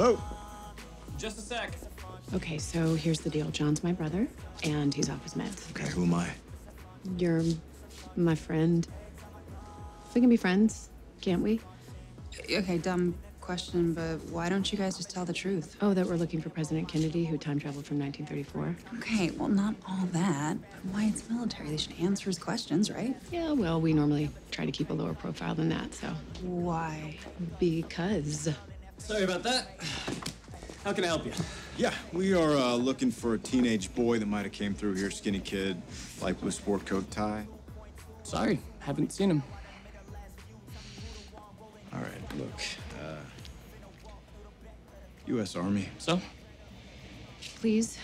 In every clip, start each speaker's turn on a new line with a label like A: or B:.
A: Hello?
B: Just a sec.
C: Okay, so here's the deal. John's my brother, and he's off his meds.
A: Okay, who am I?
C: You're my friend. We can be friends, can't we?
D: Okay, dumb question, but why don't you guys just tell the truth?
C: Oh, that we're looking for President Kennedy, who time traveled from 1934.
D: Okay, well, not all that, but why it's military? They should answer his questions, right?
C: Yeah, well, we normally try to keep a lower profile than that, so.
D: Why?
C: Because.
B: Sorry about that. How can I help you?
A: Yeah, we are uh, looking for a teenage boy that might have came through here, skinny kid, light blue sport coat tie.
B: Sorry, haven't seen him.
A: All right, look. Uh, U.S. Army.
B: So?
C: Please.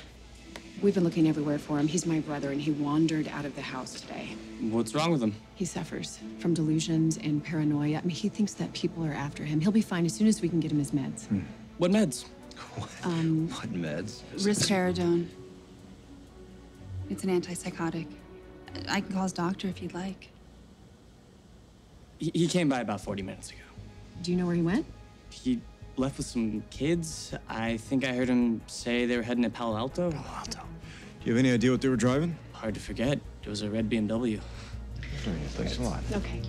C: We've been looking everywhere for him. He's my brother, and he wandered out of the house today.
B: What's wrong with him?
C: He suffers from delusions and paranoia. I mean, he thinks that people are after him. He'll be fine as soon as we can get him his meds. Hmm.
B: What meds?
A: Um, what meds?
D: Risperidone. It's an antipsychotic. I can call his doctor if you'd like.
B: He, he came by about 40 minutes ago.
C: Do you know where he went?
B: He left with some kids. I think I heard him say they were heading to Palo Alto.
A: Alto you have any idea what they were driving?
B: Hard to forget. It was a red BMW.
A: Thanks a lot.
C: Okay.